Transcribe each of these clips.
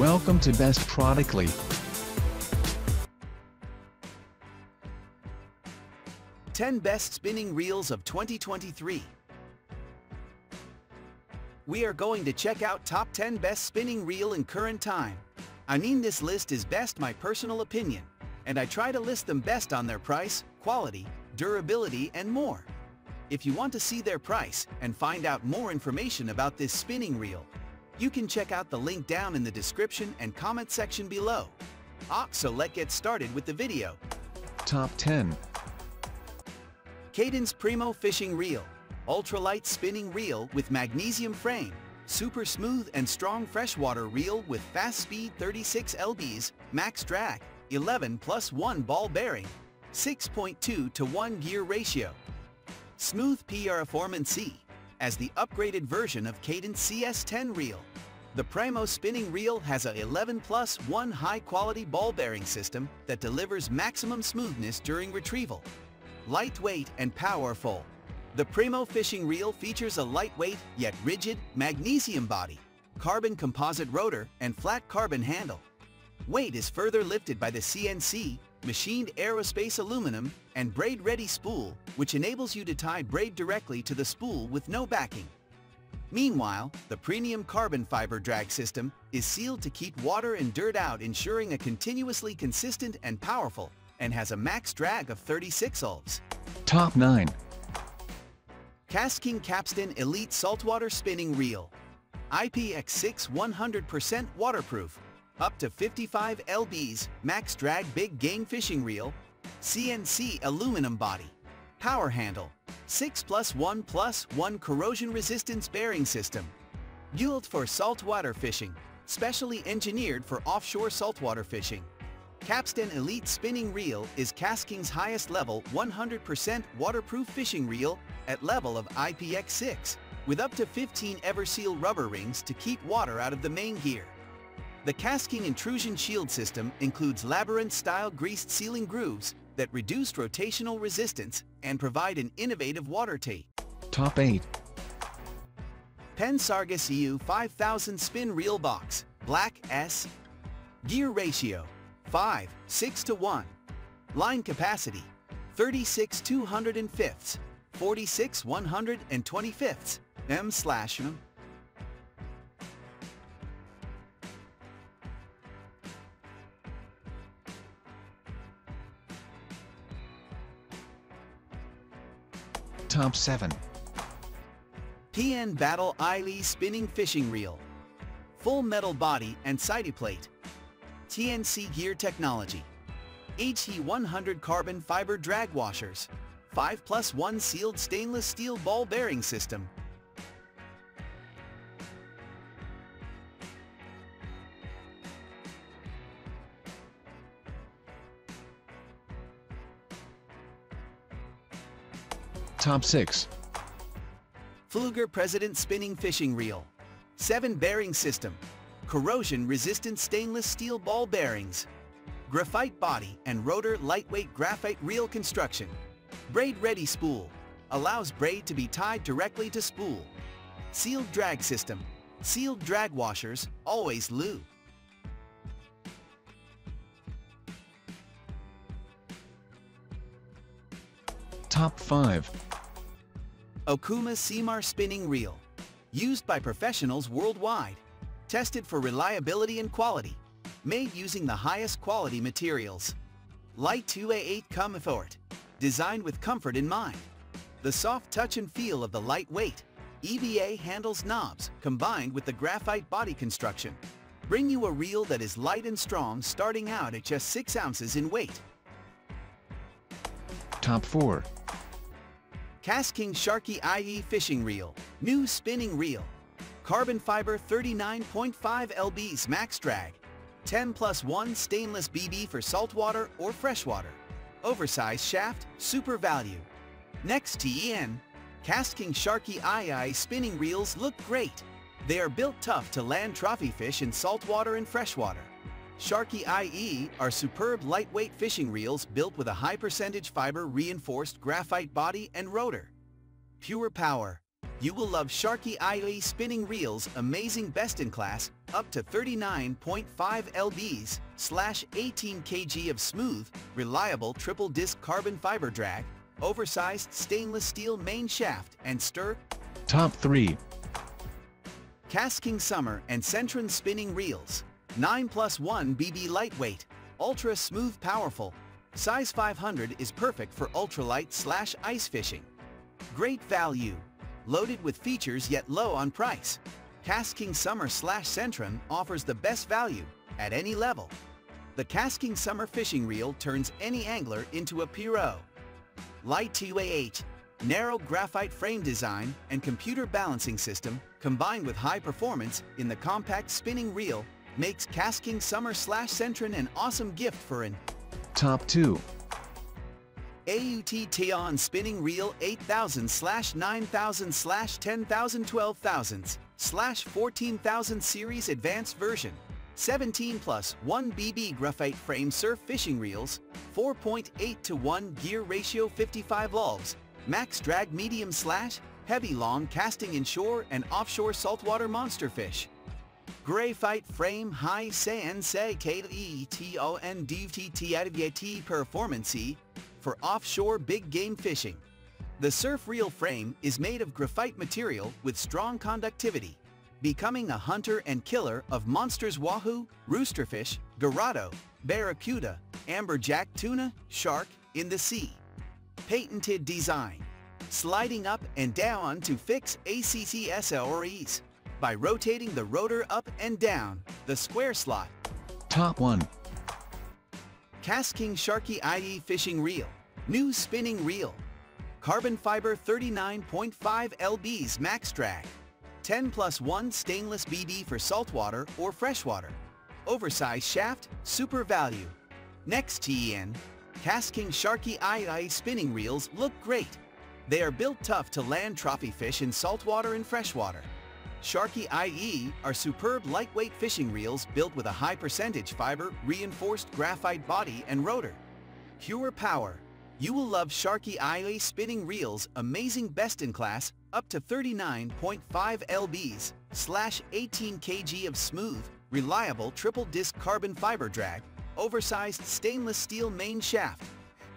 Welcome to Best Productly. Ten Best Spinning Reels of 2023. We are going to check out top 10 best spinning reel in current time. I mean this list is best my personal opinion, and I try to list them best on their price, quality, durability, and more. If you want to see their price and find out more information about this spinning reel, you can check out the link down in the description and comment section below. Ah, so let's get started with the video. Top 10. Cadence Primo Fishing Reel. Ultralight spinning reel with magnesium frame. Super smooth and strong freshwater reel with fast speed 36 lbs, max drag, 11 plus 1 ball bearing, 6.2 to 1 gear ratio. Smooth PR Performance as the upgraded version of Cadence CS10 reel. The Primo spinning reel has a 11 plus 1 high-quality ball bearing system that delivers maximum smoothness during retrieval. Lightweight and powerful, the Primo fishing reel features a lightweight yet rigid magnesium body, carbon composite rotor, and flat carbon handle. Weight is further lifted by the CNC, machined aerospace aluminum, and braid-ready spool, which enables you to tie braid directly to the spool with no backing. Meanwhile, the premium carbon fiber drag system is sealed to keep water and dirt out ensuring a continuously consistent and powerful, and has a max drag of 36 ulbs. Top 9. KastKing Kapstan Elite Saltwater Spinning Reel. IPX6 100% waterproof. Up to 55 lbs, max drag big game fishing reel. CNC aluminum body. Power handle. 6 plus 1 plus 1 corrosion resistance bearing system. Built for saltwater fishing. Specially engineered for offshore saltwater fishing. Kapstan Elite Spinning Reel is KastKing's highest level 100% waterproof fishing reel at level of IPX6 with up to 15 Everseal rubber rings to keep water out of the main gear. The KastKing Intrusion Shield system includes labyrinth-style greased sealing grooves that reduce rotational resistance and provide an innovative water tape. Top 8. Penn Sargus EU 5000 Spin Reel Box, Black S. Gear ratio, 5, 6 to 1. Line capacity, 36 205ths, 46 125ths, M slash M. Top 7. PN Battle Eiley Spinning Fishing Reel. Full metal body and side plate. TNC Gear Technology. HE100 Carbon Fiber Drag Washers. 5 plus 1 sealed stainless steel ball bearing system. Top 6. Pflueger President Spinning Fishing Reel. 7 bearing system. Corrosion-resistant stainless steel ball bearings. Graphite body and rotor lightweight graphite reel construction. Braid-ready spool. Allows braid to be tied directly to spool. Sealed drag system. Sealed drag washers, always lube. Top 5. Okuma Ceymar Spinning Reel. Used by professionals worldwide. Tested for reliability and quality. Made using the highest quality materials. Light 2A8 comfort. Designed with comfort in mind. The soft touch and feel of the lightweight EVA handles knobs combined with the graphite body construction. Bring you a reel that is light and strong starting out at just 6 ounces in weight. Top 4. KastKing Sharky IE Fishing Reel. New spinning reel. Carbon fiber 39.5 lbs max drag. 10 plus 1 stainless BB for saltwater or freshwater. Oversized shaft, super value. Next TEN, KastKing Sharky II spinning reels look great. They are built tough to land trophy fish in saltwater and freshwater. Sharky IE are superb lightweight fishing reels built with a high percentage fiber reinforced graphite body and rotor. Pure power. You will love Sharky IE spinning reels amazing best in class up to 39.5 lbs slash 18 kg of smooth, reliable triple disc carbon fiber drag, oversized stainless steel main shaft and stir, Top 3. KastKing Summer and Centron spinning reels. 9 plus 1 BB lightweight, ultra smooth powerful. Size 500 is perfect for ultralight slash ice fishing. Great value. Loaded with features yet low on price. KastKing Summer slash Centron offers the best value at any level. The KastKing Summer fishing reel turns any angler into a Piro. Light 2A8, narrow graphite frame design and computer balancing system combined with high performance in the compact spinning reel makes KastKing Summer slash Centron an awesome gift for an Top 2. AUT Teon Spinning Reel 8000 slash 9000 slash 10000 12000 slash 14000 Series Advanced Version. 17 plus 1 BB Graphite Frame Surf Fishing Reels, 4.8 to 1 Gear Ratio 55 lulls, Max Drag Medium Slash, Heavy Long Casting Inshore and Offshore Saltwater Monster Fish. Graphite Frame High Sand Say K-E-T-O-N D-T-T Performance for offshore big game fishing. The surf reel frame is made of graphite material with strong conductivity, becoming a hunter and killer of monsters wahoo, roosterfish, dorado, barracuda, amberjack tuna, shark in the sea. Patented design, sliding up and down to fix ACCSLREs by rotating the rotor up and down, the square slot, Top 1. KastKing Sharky IE Fishing Reel, New Spinning Reel, Carbon Fiber 39.5 lbs Max Drag, 10 plus 1 stainless BB for saltwater or freshwater, oversized shaft, super value. Next TEN, KastKing Sharky II spinning reels look great. They are built tough to land trophy fish in saltwater and freshwater. Sharky IE are superb lightweight fishing reels built with a high percentage fiber reinforced graphite body and rotor. Pure power. You will love Sharky IE spinning reels amazing best in class up to 39.5 lbs slash 18 kg of smooth, reliable triple disc carbon fiber drag, oversized stainless steel main shaft,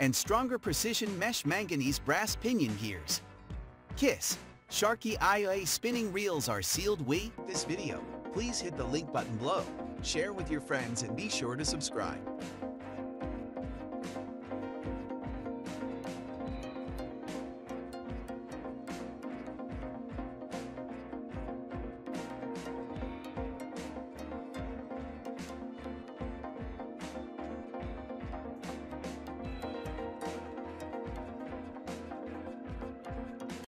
and stronger precision mesh manganese brass pinion gears. KISS Sharky IA spinning reels are sealed we this video. Please hit the link button below, share with your friends and be sure to subscribe.